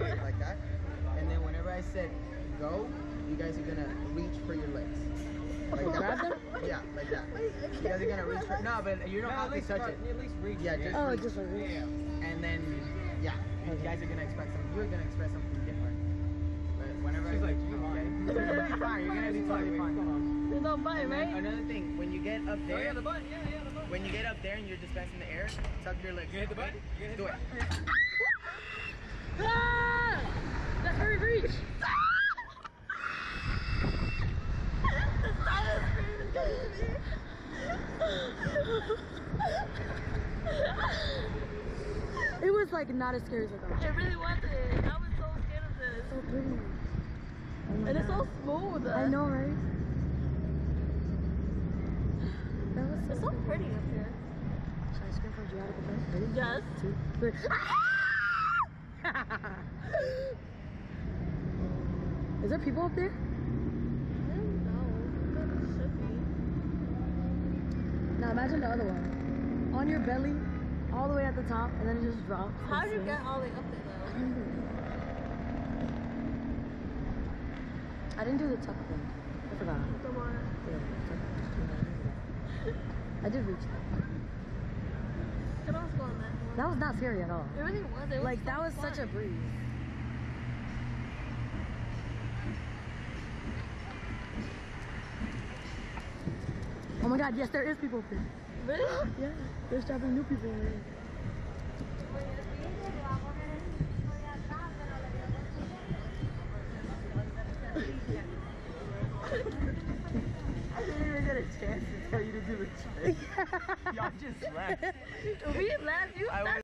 like that. And then whenever I said go, you guys are gonna reach for your legs. Like Grab that. Yeah, like that. You guys are gonna reach for no, but you don't have to touch it. At least reach. Yeah, just Oh, reach. just like this. and then yeah, you guys are gonna expect something. You're gonna expect something different. But whenever She's I like, say come on. okay, you're gonna be fine. You're gonna be totally fine. There's no bite, And then right? another thing, when you get up Oh yeah, there, the button. Yeah, yeah, the button. when you get up there and you're dispensing the air, tuck your legs. You hit the button? You hit Do the it. button? Ah! That's very reach. It was like not as scary as I thought. It really wasn't. I was so scared of this. So pretty. Oh And it's so smooth. I know, right? That was so, It's so pretty up here. Should I scream for you out of the bed? Ready? Yes. Two, three. Is there people up there? I don't know. It should be. Now imagine the other one. On your belly, all the way at the top, and then it just drops. How did you get all the way up there though? I didn't do the tuck thing. I forgot. The one. Yeah. I did reach that. Can also go on that one. That was not scary at all. It really was. It was Like that was fun. such a breeze. Oh my god, yes there is people up there. Really? Yeah, dropping new people in there. I didn't even get a chance to tell you to do the trick. Y'all just left. we laughed. You was